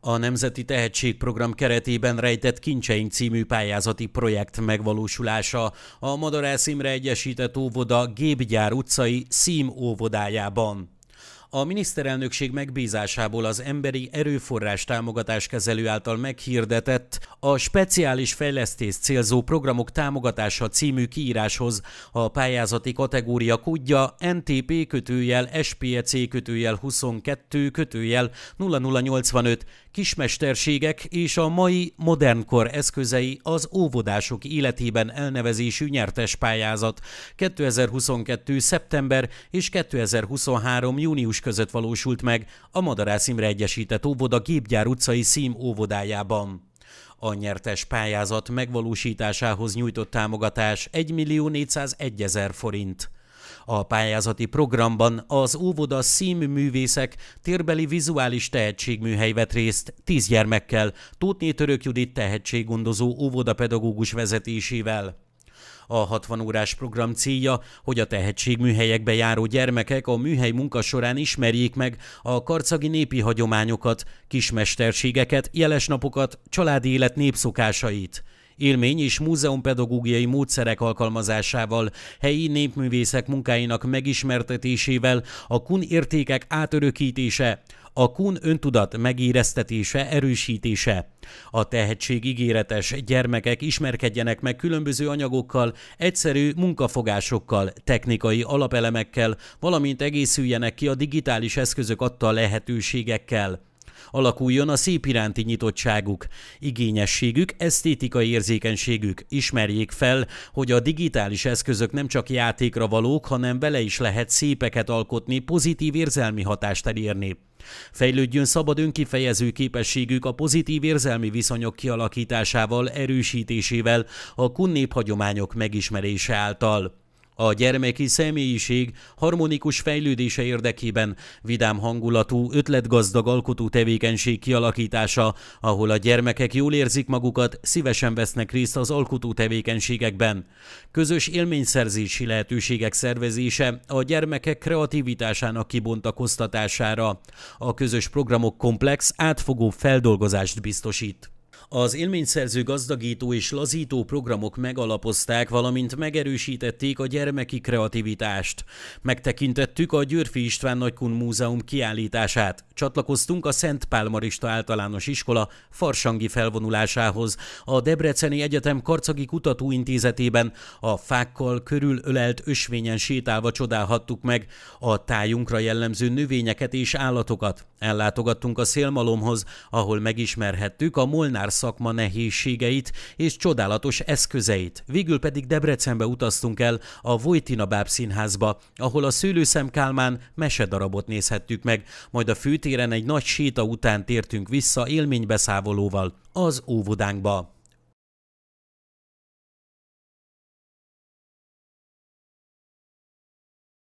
A Nemzeti Tehetségprogram keretében rejtett Kincseink című pályázati projekt megvalósulása a Madarász Imre Egyesített Óvoda Gépgyár utcai Szím óvodájában. A miniszterelnökség megbízásából az emberi erőforrás támogatás kezelő által meghirdetett a speciális fejlesztés célzó programok támogatása című kiíráshoz a pályázati kategória kódja NTP kötőjel SPEC kötőjel 22 kötőjel 0085 kismesterségek és a mai modernkor eszközei az óvodások életében elnevezésű nyertes pályázat 2022. szeptember és 2023. június között valósult meg a Madarász Imre Egyesített Óvoda Gépgyár utcai szím óvodájában. A nyertes pályázat megvalósításához nyújtott támogatás 1 millió 401 ezer forint. A pályázati programban az óvoda színművészek térbeli vizuális tehetségműhely vett részt tíz gyermekkel, Tótné Török Judit tehetséggondozó óvodapedagógus vezetésével. A 60 órás program célja, hogy a tehetségműhelyekbe járó gyermekek a műhely munka során ismerjék meg a karcagi népi hagyományokat, kismesterségeket, jelesnapokat, családi élet népszokásait. Élmény és múzeumpedagógiai módszerek alkalmazásával, helyi népművészek munkáinak megismertetésével, a kun értékek átörökítése, a kun öntudat megéreztetése, erősítése. A tehetség ígéretes gyermekek ismerkedjenek meg különböző anyagokkal, egyszerű munkafogásokkal, technikai alapelemekkel, valamint egészüljenek ki a digitális eszközök adta lehetőségekkel alakuljon a szép iránti nyitottságuk, igényességük, esztétikai érzékenységük. Ismerjék fel, hogy a digitális eszközök nem csak játékra valók, hanem bele is lehet szépeket alkotni, pozitív érzelmi hatást elérni. Fejlődjön szabad önkifejező képességük a pozitív érzelmi viszonyok kialakításával, erősítésével, a kunnép hagyományok megismerése által. A gyermeki személyiség harmonikus fejlődése érdekében vidám hangulatú, ötletgazdag alkotó tevékenység kialakítása, ahol a gyermekek jól érzik magukat, szívesen vesznek részt az alkotó tevékenységekben. Közös élményszerzési lehetőségek szervezése a gyermekek kreativitásának kibontakoztatására. A közös programok komplex, átfogó feldolgozást biztosít. Az élményszerző gazdagító és lazító programok megalapozták, valamint megerősítették a gyermeki kreativitást. Megtekintettük a Györfi István Nagykun Múzeum kiállítását. Csatlakoztunk a Szent Pál Marista Általános Iskola farsangi felvonulásához. A Debreceni Egyetem Karcagi Kutatóintézetében a fákkal körülölelt ösvényen sétálva csodálhattuk meg a tájunkra jellemző növényeket és állatokat. Ellátogattunk a szélmalomhoz, ahol megismerhettük a Molnár szakma nehézségeit és csodálatos eszközeit. Végül pedig Debrecenbe utaztunk el a Vojtina Báb színházba, ahol a Szőlőszem Kálmán mesedarabot nézhettük meg, majd a főtéren egy nagy séta után tértünk vissza élménybeszávolóval az óvodánkba.